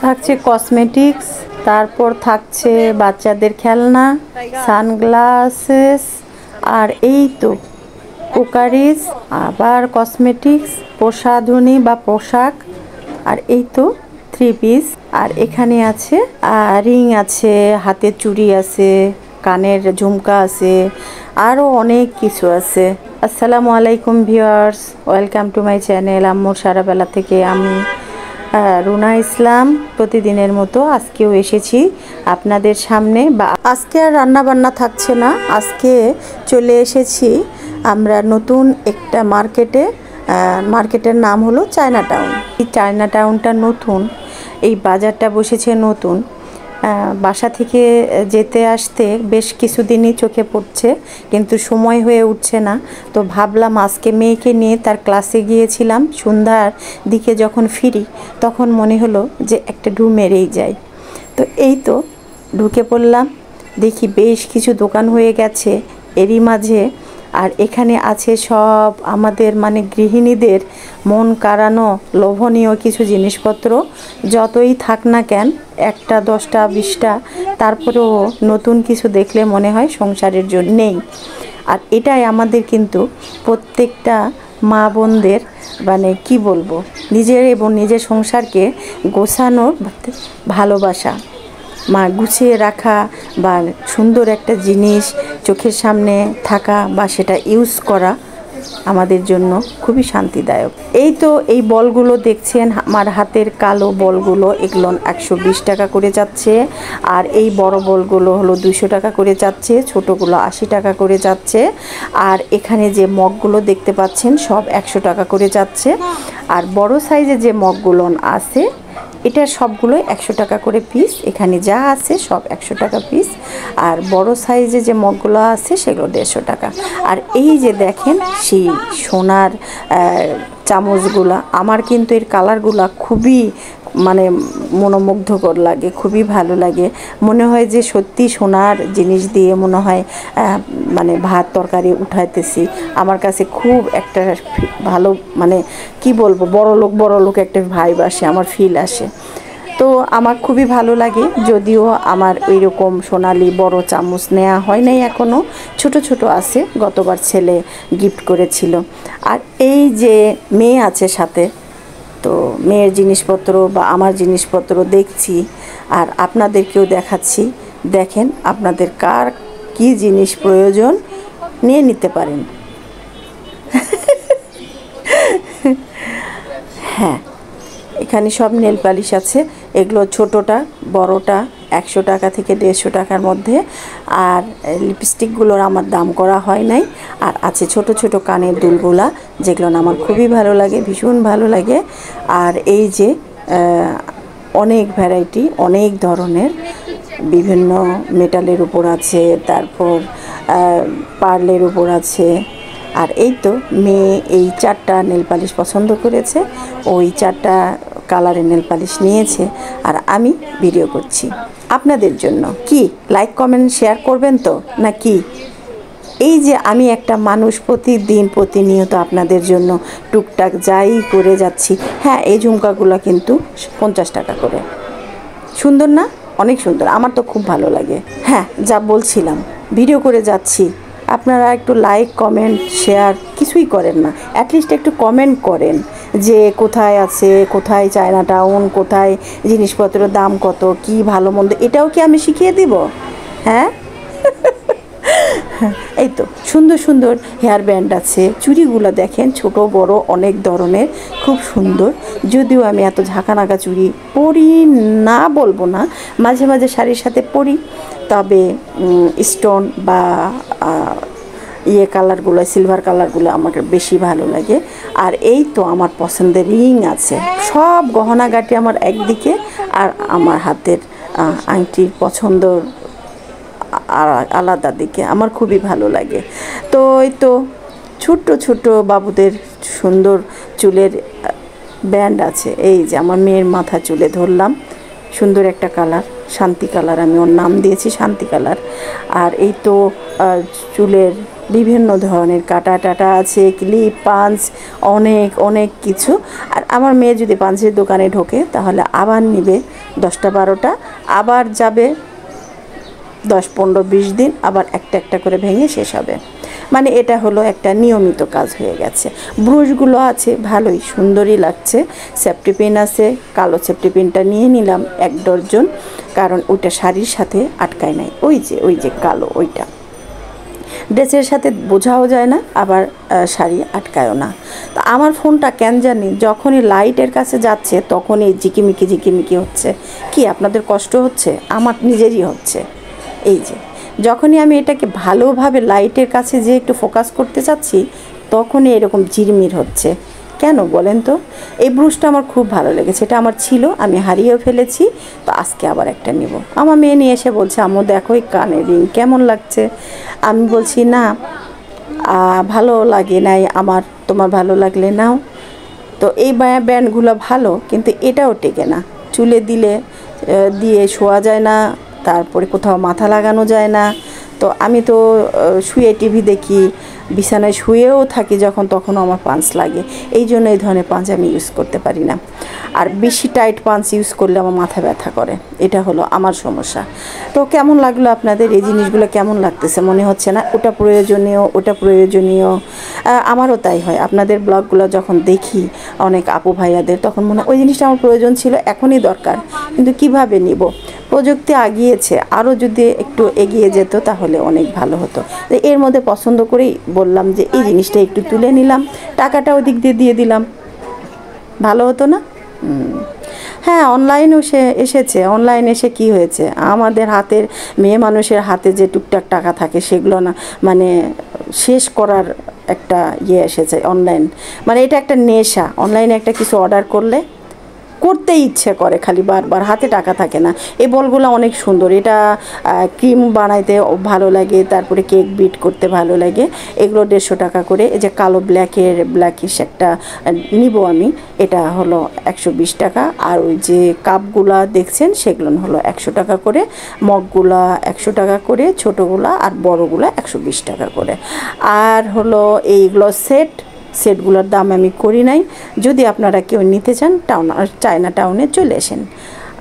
থাকছে কসমেটিক্স তারপর থাকছে বাচ্চাদের খেলনা সানগ্লাসেস আর এই তো কুকারিজ আবার কসমেটিক্স প্রসাধনী বা পোশাক, আর এই তো থ্রি পিস আর এখানে আছে রিং আছে হাতের চুড়ি আছে, কানের ঝুমকা আছে আরও অনেক কিছু আছে। আসসালামু আলাইকুম viewers welcome to my channel আম্মুর সারাবেলা থেকে আমি রুনা ইসলাম, প্রতিদিনের মতো আজকেও এসেছি আপনাদের সামনে। বা আজকে আর রান্নাবান্না থাকছে না, আজকে চলে এসেছি আমরা নতুন একটা মার্কেটে মার্কেটের নাম হলো চায়না টাউন। এই চায়না টাউনটা নতুন, এই বাজারটা বসেছে নতুন। বাসা থেকে যেতে আসতে বেশ কিছুদিনই চোখে পড়ছে, কিন্তু সময় হয়ে উঠছে না। তো ভাবলাম আজকে মেয়েকে নিয়ে তার ক্লাসে গিয়েছিলাম, সন্ধ্যার দিকে যখন ফিরি, তখন মনে হলো যে একটা ঢু মেরেই যাই। তো এই তো ঢুকে পড়লাম, দেখি বেশ কিছু দোকান হয়ে গেছে, এরই মাঝে আর এখানে আছে সব আমাদের মানে গৃহিণীদের মন কাড়ানো লোভনীয় কিছু জিনিসপত্র। যতই থাক না কেন, একটা, দশটা, বিশটা, তারপরেও নতুন কিছু দেখলে মনে হয় সংসারের জন্য নেই। আর এটাই আমাদের কিন্তু প্রত্যেকটা মা বোনদের মানে কি বলব? নিজের এবং নিজের সংসারকে গোছানোর ভালোবাসা। মা গুছিয়ে রাখা বা সুন্দর একটা জিনিস চোখের সামনে থাকা বা সেটা ইউজ করা আমাদের জন্য খুবই শান্তিদায়ক। এই তো এই বলগুলো দেখছেন, আমার হাতের কালো বলগুলো, এগুলো একশো বিশ টাকা করে যাচ্ছে। আর এই বড় বলগুলো হলো দুশো টাকা করে যাচ্ছে, ছোটোগুলো আশি টাকা করে যাচ্ছে। আর এখানে যে মগগুলো দেখতে পাচ্ছেন সব একশো টাকা করে যাচ্ছে। আর বড় সাইজে যে মগগুলো আছে এটা সবগুলোই একশো টাকা করে পিস এখানে যা আছে সব একশো টাকা পিস আর বড় সাইজে যে মগগুলো আছে, সেগুলো দেড়শো টাকা। আর এই যে দেখেন, সেই সোনার চামচগুলা, আমার কিন্তু এর কালারগুলা খুবই মানে মনোমুগ্ধকর লাগে, খুবই ভালো লাগে। মনে হয় যে সত্যি সোনার জিনিস দিয়ে মনে হয় মানে ভাত তরকারি উঠাইতেছি। আমার কাছে খুব একটা ভালো মানে কি বলব, বড় লোক বড় লোক একটা ভাইব আসে, আমার ফিল আসে। তো আমার খুবই ভালো লাগে, যদিও আমার ওই রকম সোনালি বড় চামচ নেওয়া হয় নাই এখনও ছোট ছোট আছে, গতবার ছেলে গিফট করেছিল। আর এই যে মেয়ে আছে সাথে তো মেয়ের জিনিসপত্র বা আমার জিনিসপত্র দেখছি আর আপনাদেরকেও দেখাচ্ছি। দেখেন আপনাদের কার কি জিনিস প্রয়োজন নিয়ে নিতে পারেন। হ্যাঁ এখানে সব নেল পালিশ আছে। এগুলো ছোটোটা, বড়টা একশো টাকা থেকে দেড়শো টাকার মধ্যে। আর লিপস্টিকগুলোর আমার দাম করা হয় নাই। আর আছে ছোট ছোট কানের দুলগুলা, যেগুলো আমার খুবই ভালো লাগে, ভীষণ ভালো লাগে। আর এই যে অনেক ভ্যারাইটি অনেক ধরনের, বিভিন্ন মেটালের উপর আছে, তারপর পার্লের উপর আছে। আর এই তো, মেয়ে এই চারটা নেল পালিশ পছন্দ করেছে। ওই চারটা কালারের নেল পালিশ নিয়েছে আর আমি ভিডিও করছি। আপনাদের জন্য কি লাইক কমেন্ট শেয়ার করবেন তো? না কি এই যে আমি একটা মানুষ প্রতিদিন প্রতিনিয়ত আপনাদের জন্য টুকটাক যাই করে যাচ্ছি হ্যাঁ এই ঝুমকাগুলো কিন্তু পঞ্চাশ টাকা করে। সুন্দর না? অনেক সুন্দর। আমার তো খুব ভালো লাগে। হ্যাঁ যা বলছিলাম ভিডিও করে যাচ্ছি। আপনারা একটু লাইক কমেন্ট শেয়ার কিছুই করেন না। অ্যাটলিস্ট একটু কমেন্ট করেন। যে কোথায় আছে, কোথায় চায়না টাউন কোথায়, জিনিসপত্রের দাম কত, কি ভালো মন্দ, এটাও কি আমি শিখিয়ে দিব? হ্যাঁ? এই তো, সুন্দর সুন্দর হেয়ার ব্যান্ড আছে, চুড়িগুলো দেখেন, ছোট, বড়, অনেক ধরনের, খুব সুন্দর। যদিও আমি এত ঝাঁকানাকা চুড়ি পরি না বলব না, মাঝে মাঝে শাড়ির সাথে পরি, তবে স্টোন বা ইয়ে কালারগুলো সিলভার কালারগুলো আমাকে বেশি ভালো লাগে। আর এই তো আমার পছন্দের রিং আছে। সব গহনাগাটি আমার একদিকে আর আমার হাতের আংটির পছন্দ আলাদা দিকে। আমার খুবই ভালো লাগে। তো এই তো ছোট্ট ছোট্ট বাবুদের সুন্দর চুলের ব্যান্ড আছে। এই যে আমার মেয়ের মাথা চুলে ধরলাম। সুন্দর একটা কালার শান্তি কালার আমি ওর নাম দিয়েছি, শান্তি কালার আর এই তো চুলের বিভিন্ন ধরনের কাটা টাটা আছে, ক্লিপ, পাঞ্চ, অনেক অনেক কিছু। আর আমার মেয়ে যদি পাঞ্চের দোকানে ঢোকে, তাহলে আবার নিবে দশটা বারোটা, আবার যাবে দশ, পনেরো, বিশ দিন, আবার একটা একটা করে ভেঙে শেষ হবে। মানে এটা হলো একটা নিয়মিত কাজ হয়ে গেছে। ব্রুশগুলো আছে, ভালোই, সুন্দরই লাগছে। সেফটি পিন আছে, কালো সেফটি পিনটা নিয়ে নিলাম এক ডজন, কারণ ওইটা শাড়ির সাথে আটকায় নাই। ওই যে ওই যে কালো, ওইটা। ড্রেসের সাথে বোঝাও যায় না, আবার শাড়ি আটকায়ও না। তো আমার ফোনটা কেন জানি যখনই লাইটের কাছে যাচ্ছে তখনই ঝিকিমিকি ঝিকিমিকি হচ্ছে। কি আপনাদের কষ্ট হচ্ছে? আমার নিজেরই হচ্ছে। এই যে, যখনই আমি এটাকে ভালোভাবে লাইটের কাছে যে একটু ফোকাস করতে চাচ্ছি, তখনই এরকম ঝিরমির হচ্ছে। কেন বলেন তো? এই ব্রুশটা আমার খুব ভালো লেগেছে। এটা আমার ছিল, আমি হারিয়েও ফেলেছি, তো আজকে আবার একটা নেব। আমার মেয়ে নিয়ে এসে বলছে আমু দেখো এই কানের রিং কেমন লাগছে? আমি বলছি, না ভালো লাগে নাই, আমার তোমার ভালো লাগলে নাও। তো এই ব্যা- ব্যান্ডগুলো ভালো, কিন্তু এটাও টেকে না। চুলে দিলে দিয়ে শোয়া যায় না, তারপরে কোথাও মাথা লাগানো যায় না। তো আমি তো শুয়ে টিভি দেখি বিছানায় শুয়েও থাকি যখন তখনও আমার পাঞ্চ লাগে। এই জন্য এই ধরনের পাঞ্চ আমি ইউজ করতে পারি না। আর বেশি টাইট পাঞ্চ ইউজ করলে আমার মাথা ব্যথা করে। এটা হলো আমার সমস্যা। তো কেমন লাগল আপনাদের? এই জিনিসগুলো কেমন লাগতেছে? মনে হচ্ছে না? ওটা প্রয়োজনীয় ওটা প্রয়োজনীয়। আমারও তাই হয়। আপনাদের ব্লগগুলো যখন দেখি অনেক আপু ভাইয়াদের, তখন মনে হয় ওই জিনিসটা আমার প্রয়োজন ছিল, এখনই দরকার। কিন্তু কীভাবে নিব? প্রযুক্তি আগিয়েছে, আরও যদি একটু এগিয়ে যেত তাহলে অনেক ভালো হতো। এর মধ্যে পছন্দ করেই বললাম যে এই জিনিসটা একটু তুলে নিলাম, টাকাটা ওদিক দিয়ে দিয়ে দিলাম। ভালো হতো না? হ্যাঁ অনলাইনও সে এসেছে অনলাইন এসে কি হয়েছে? আমাদের হাতের, মেয়ে মানুষের হাতে যে টুকটাক টাকা থাকে সেগুলো না মানে শেষ করার একটা ইয়ে এসেছে অনলাইন মানে এটা একটা নেশা অনলাইনে একটা কিছু অর্ডার করলে করতে ইচ্ছে করে খালি বারবার, হাতে টাকা থাকে না। এই বলগুলো অনেক সুন্দর। এটা ক্রিম বানাইতে ভালো লাগে, তারপরে কেক বিট করতে ভালো লাগে। এগুলো দেড়শো টাকা করে। এই যে কালো ব্ল্যাকের, ব্ল্যাকিশ একটা নিব আমি। এটা হলো একশো বিশ টাকা। আর ওই যে কাপগুলা দেখছেন, সেগুলো হলো একশো টাকা করে। মগগুলা একশো টাকা করে, ছোটোগুলা আর বড়গুলা একশো বিশ টাকা করে। আর হলো এইগুলো সেট সেটগুলোর দাম আমি করি নাই। যদি আপনারা কেউ নিতে চান, টাউন চায়না টাউনে চলে আসেন।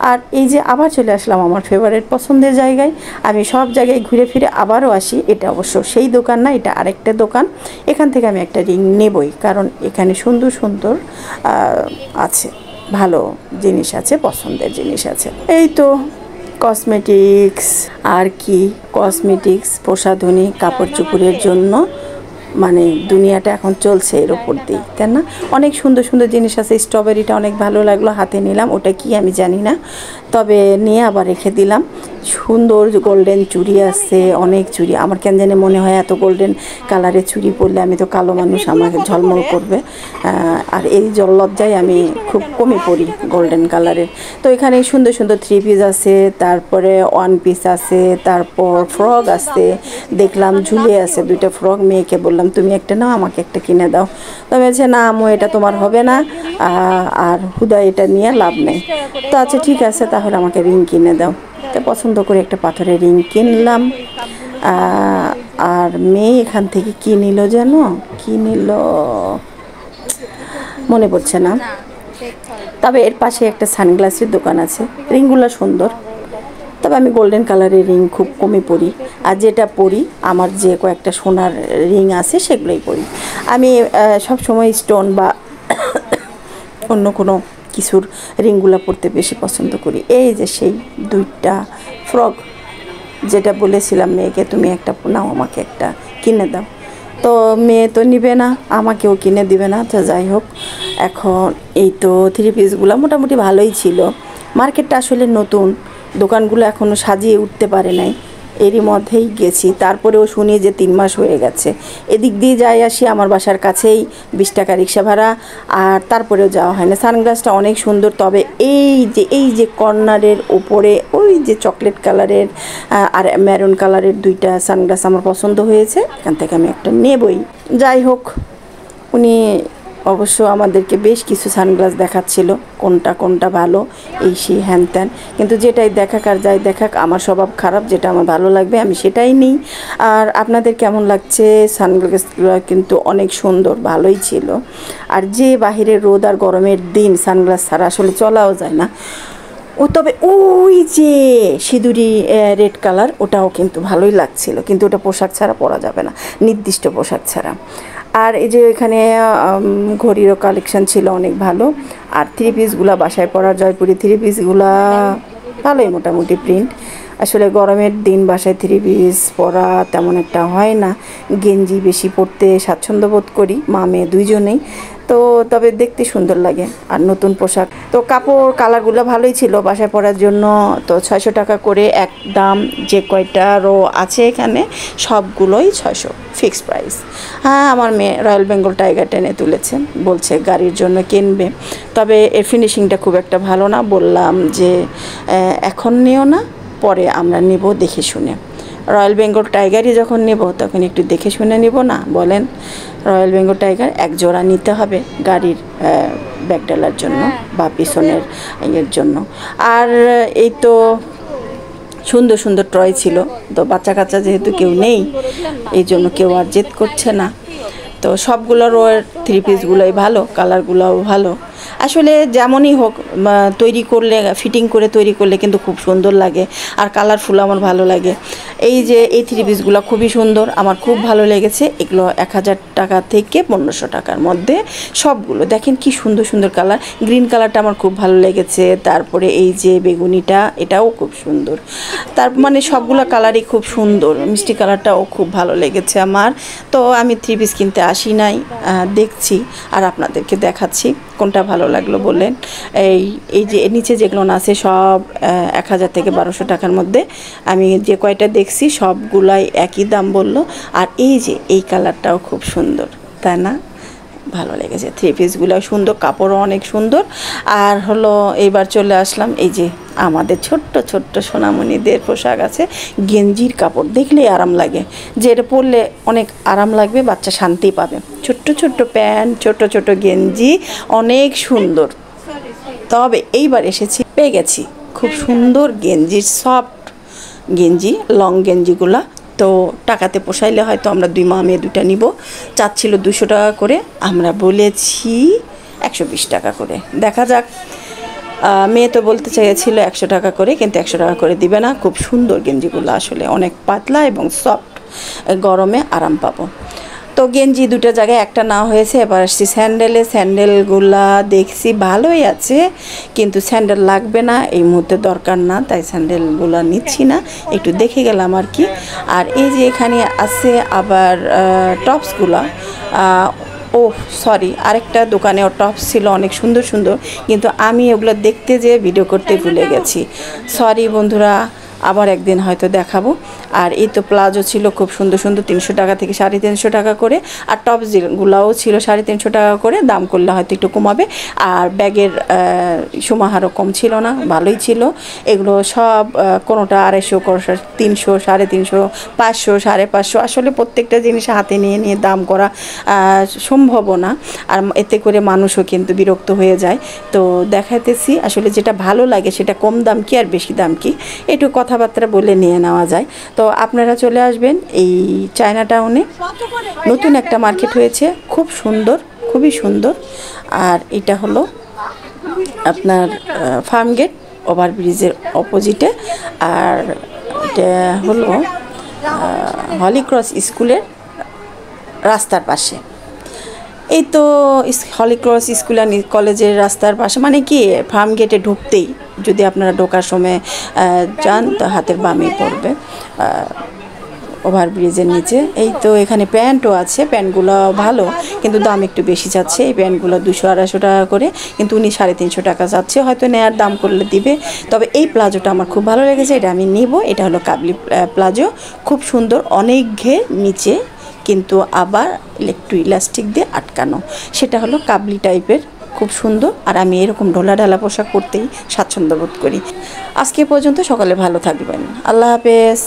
আর এই যে আবার চলে আসলাম আমার ফেভারিট পছন্দের জায়গায়। আমি সব জায়গায় ঘুরে ফিরে আবারও আসি। এটা অবশ্য সেই দোকান না, এটা আরেকটা দোকান। এখান থেকে আমি একটা রিং নেবই, কারণ এখানে সুন্দর সুন্দর আছে। ভালো জিনিস আছে, পছন্দের জিনিস আছে। এই তো কসমেটিক্স আর কি? কসমেটিক্স প্রসাধনী, কাপড় চুপুরের জন্য মানে দুনিয়াটা এখন চলছে এর ওপর দিয়ে তাই না? অনেক সুন্দর সুন্দর জিনিস আছে স্ট্রবেরিটা অনেক ভালো লাগল, হাতে নিলাম, ওটা কি আমি জানি না। তবে নিয়ে আবার রেখে দিলাম। সুন্দর গোল্ডেন চুড়ি আছে, অনেক চুড়ি। আমার কেন জানি মনে হয় এত গোল্ডেন কালারের চুড়ি পরলে আমি তো কালো মানুষ, আমাকে ঝলমল করবে। আর এই জললজ্জায় আমি খুব কমই পরি গোল্ডেন কালারের তো এখানে সুন্দর সুন্দর থ্রি পিস আছে, তারপরে ওয়ান পিস আছে, তারপর ফ্রক আছে। দেখলাম ঝুলে আছে দুইটা ফ্রক মেয়েকে বললাম, তুমি একটা নাও, আমাকে একটা কিনে দাও। তো বলছে, না আমু এটা তোমার হবে না। আর হুদা এটা নিয়ে লাভ নেই। তো আচ্ছা ঠিক আছে, তাহলে আমাকে রিং কিনে দাও। তো পছন্দ করে একটা পাথরের রিং কিনলাম। আর মেয়ে এখান থেকে কি নিল যেন কি নিল? মনে পড়ছে না। তবে এর পাশে একটা সানগ্লাসের দোকান আছে। রিংগুলো সুন্দর। তবে আমি গোল্ডেন কালারের রিং খুব কমই পরি। আর যেটা পরি, আমার যে কয়েকটা সোনার রিং আছে সেগুলোই পরি। আমি সব সময় স্টোন বা অন্য কোনো কিছুর রিংগুলো পরতে বেশি পছন্দ করি। এই যে সেই দুইটা ফ্রক, যেটা বলেছিলাম মেয়েকে, তুমি একটা নাও, আমাকে একটা কিনে দাও। তো মেয়ে তো নিবে না, আমাকেও কিনে দিবে না, তো যাই হোক। এখন এই তো থ্রি পিসগুলো মোটামুটি ভালোই ছিল। মার্কেটটা আসলে নতুন, দোকানগুলো এখনও সাজিয়ে উঠতে পারে নাই। এরই মধ্যেই গেছি। তারপরেও শুনি যে তিন মাস হয়ে গেছে। এদিক দিয়ে যাই আসি আমার বাসার কাছেই, বিশ টাকা রিক্সা ভাড়া, আর তারপরেও যাওয়া হয় না সানগ্লাসটা অনেক সুন্দর, তবে এই যে এই যে কর্নারের ওপরে, ওই যে চকলেট কালারের আর ম্যারুন কালারের দুইটা সানগ্লাস আমার পছন্দ হয়েছে, এখান থেকে আমি একটা নেবই। যাই হোক, উনি অবশ্য আমাদেরকে বেশ কিছু সানগ্লাস দেখাচ্ছিল, কোনটা কোনটা ভালো, এই সেই হ্যান ত্যান। কিন্তু যেটাই দেখাক আর যাই দেখাক, আমার স্বভাব খারাপ, যেটা আমার ভালো লাগবে, আমি সেটাই নিই। আর আপনাদের কেমন লাগছে? সানগ্লাসগুলো কিন্তু অনেক সুন্দর, ভালোই ছিল। আর যে বাহিরে রোদ আর গরমের দিন সানগ্লাস ছাড়া আসলে চলাও যায় না। ও তবে ওই যে সিঁদুরি রেড কালার, ওটাও কিন্তু ভালোই লাগছিল। কিন্তু ওটা পোশাক ছাড়া পরা যাবে না, নির্দিষ্ট পোশাক ছাড়া। আর এই যে এখানে ঘড়িরও কালেকশন ছিল অনেক ভালো। আর থ্রি পিসগুলা বাসায় পরার জয়পুরি থ্রি পিসগুলা ভালোই মোটামুটি প্রিন্ট আসলে গরমের দিন বাসায় থ্রি পিস পরা তেমন একটা হয় না। গেঞ্জি বেশি পরতে স্বাচ্ছন্দ্য বোধ করি, মা মেয়ে দুইজনেই। তো তবে দেখতে সুন্দর লাগে আর নতুন পোশাক। তো কাপড় কালারগুলো ভালোই ছিল বাসায় পরার জন্য। তো ছয়শো টাকা করে এক দাম যে কয়টা রো আছে এখানে, সবগুলোই ছয়শো ফিক্সড প্রাইস হ্যাঁ আমার মেয়ে রয়্যাল বেঙ্গল টাইগার টেনে তুলেছে, বলছে গাড়ির জন্য কিনবে। তবে এর ফিনিশিংটা খুব একটা ভালো না, বললাম যে এখন নিও না, পরে আমরা নেব দেখে শুনে। রয়্যাল বেঙ্গল টাইগারই যখন নেব তখন একটু দেখে শুনে নেব না? বলেন। রয়্যাল বেঙ্গল টাইগার এক জোড়া নিতে হবে গাড়ির ব্যাগডালার জন্য বা পিছনের ইয়ের জন্য। আর এই তো সুন্দর সুন্দর টয় ছিল। তো বাচ্চা কাচ্চা যেহেতু কেউ নেই এই জন্য কেউ আর জেদ করছে না। তো সবগুলোর ওর থ্রি পিসগুলোই ভালো কালারগুলোও ভালো। আসলে যেমনই হোক তৈরি করলে ফিটিং করে তৈরি করলে কিন্তু খুব সুন্দর লাগে। আর কালারফুল আমার ভালো লাগে। এই যে এই থ্রি পিসগুলো খুবই সুন্দর, আমার খুব ভালো লেগেছে। এগুলো এক হাজার টাকা থেকে পনেরোশো টাকার মধ্যে সবগুলো। দেখেন কি সুন্দর সুন্দর কালার। গ্রিন কালারটা আমার খুব ভালো লেগেছে। তারপরে এই যে বেগুনিটা, এটাও খুব সুন্দর। তার মানে সবগুলো কালারই খুব সুন্দর। মিষ্টি কালারটাও খুব ভালো লেগেছে আমার। তো আমি থ্রি পিস কিনতে আসি নাই দেখছি আর আপনাদেরকে দেখাচ্ছি কোনটা ভালো লাগল বললেন এই এই যে নিচে যেগুলো আছে সব এক হাজার থেকে বারোশো টাকার মধ্যে। আমি যে কয়টা দেখছি সবগুলাই একই দাম বলল। আর এই যে, এই কালারটাও খুব সুন্দর, তাই না? ভালো লেগেছে থ্রি পিসগুলো সুন্দর, কাপড়ও অনেক সুন্দর। আর হলো এইবার চলে আসলাম, এই যে আমাদের ছোট্ট ছোট্ট সোনামণিদের পোশাক আছে, গেঞ্জির কাপড়, দেখলেই আরাম লাগে। যে এটা পরলে অনেক আরাম লাগবে, বাচ্চা শান্তি পাবে। ছোট্ট ছোট্ট প্যান্ট ছোট ছোট গেঞ্জি, অনেক সুন্দর। তবে এইবার এসেছি, পেয়ে গেছি, খুব সুন্দর গেঞ্জির সফট গেঞ্জি লং গেঞ্জিগুলা। তো টাকাতে পোষাইলে হয়তো আমরা দুই মা মেয়ে দুইটা নিব। চাচ্ছিল দুশো টাকা করে, আমরা বলেছি একশো বিশ টাকা করে। দেখা যাক। মেয়ে তো বলতে চেয়েছিল একশো টাকা করে, কিন্তু একশো টাকা করে দিবে না। খুব সুন্দর গেঞ্জিগুলো আসলে। অনেক পাতলা এবং সফট গরমে আরাম পাবো। তো গেঞ্জি দুটো জায়গায় একটা না হয়েছে, এবার আসছি স্যান্ডেলে। স্যান্ডেলগুলা দেখছি ভালোই আছে, কিন্তু স্যান্ডেল লাগবে না, এই মুহূর্তে দরকার না, তাই স্যান্ডেলগুলা নিচ্ছি না। একটু দেখে গেলাম আর কি। আর এই যে এখানে আছে আবার টপসগুলা ও সরি, আরেকটা দোকানে ও টপস ছিল অনেক সুন্দর সুন্দর, কিন্তু আমি ওগুলো দেখতে যেয়ে ভিডিও করতে ভুলে গেছি। সরি বন্ধুরা আবার একদিন হয়তো দেখাবো। আর এই তো প্লাজো ছিল খুব সুন্দর সুন্দর তিনশো টাকা থেকে সাড়ে তিনশো টাকা করে। আর টপস যেগুলোও ছিল সাড়ে তিনশো টাকা করে দাম করলে হয়তো একটু কমাবে। আর ব্যাগের সমাহারও কম ছিল না ভালোই ছিল। এগুলো সব কোনোটা আড়াইশো কোনোটা তিনশো সাড়ে তিনশো পাঁচশো সাড়ে পাঁচশো। আসলে প্রত্যেকটা জিনিস হাতে নিয়ে নিয়ে দাম করা আহ, সম্ভবও না। আর এতে করে মানুষও কিন্তু বিরক্ত হয়ে যায়। তো দেখাতেছি আসলে যেটা ভালো লাগে সেটা কম দাম কি আর বেশি দাম কি? একটু কথাবার্তা বলে নিয়ে নেওয়া যায়। তো আপনারা চলে আসবেন এই চায়না টাউনে নতুন একটা মার্কেট হয়েছে, খুব সুন্দর, খুবই সুন্দর। আর এটা হলো আপনার ফার্ম গেট ওভারব্রিজের অপোজিটে আর এটা হলো হলিক্রস স্কুলের রাস্তার পাশে। এই তো হলিক্রস স্কুল আর কলেজের রাস্তার পাশে। মানে কি ফার্ম গেটে ঢুকতেই। যদি আপনারা ঢোকার সময় যান, তো হাতের বামে পড়বে ওভারব্রিজের নিচে। এই তো এখানে প্যান্টও আছে, প্যান্টগুলো ভালো, কিন্তু দাম একটু বেশি যাচ্ছে। এই প্যান্টগুলো দুশো আড়াইশো টাকা করে, কিন্তু উনি সাড়ে তিনশো টাকা যাচ্ছে, হয়তো নেয়ার দাম করলে দিবে। তবে এই প্লাজোটা আমার খুব ভালো লেগেছে, এটা আমি নিব। এটা হলো কাবলি প্লাজো। খুব সুন্দর, অনেক ঘে নিচে, কিন্তু আবার একটু ইলাস্টিক দিয়ে আটকানো। সেটা হলো কাবলি টাইপের খুব সুন্দর আর আমি এরকম ঢোলা ঢালা পোশাক পরতেই স্বাচ্ছন্দ্য বোধ করি। আজকে পর্যন্ত সকালে ভালো থাকবেন। আল্লাহ হাফেজ।